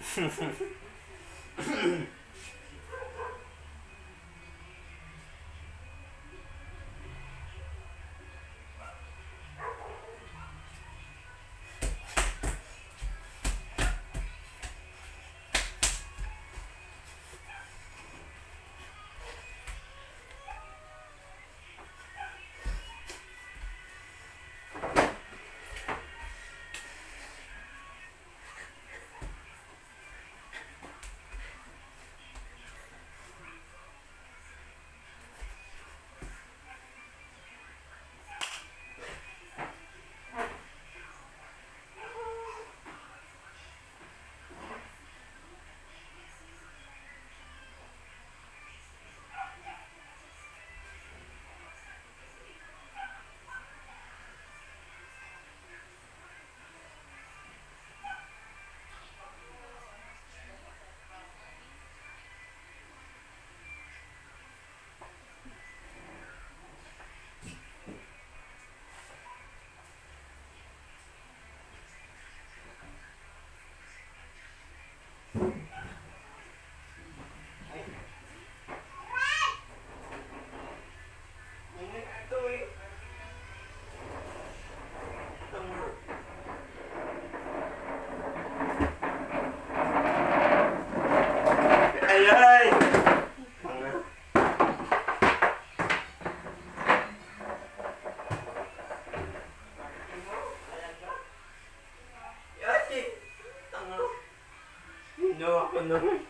フフフ。Ginawa ko naman.